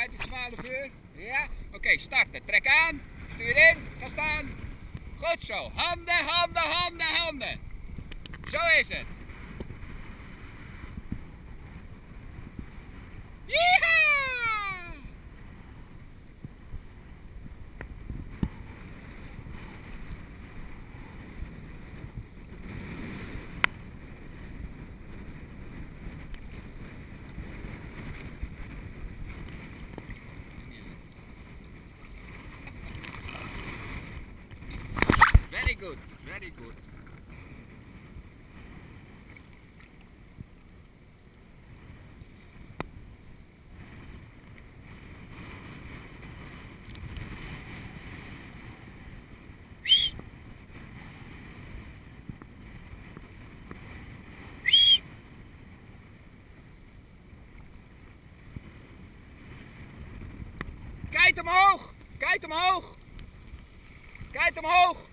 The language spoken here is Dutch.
uit het 12 uur. Ja, oké, starten. Trek aan. Stuur in. Ga staan. Goed zo. Handen, handen, handen, handen. Zo is het. Yeehaw! Very good, very good. Kijk omhoog! Kijk omhoog! Kijk omhoog!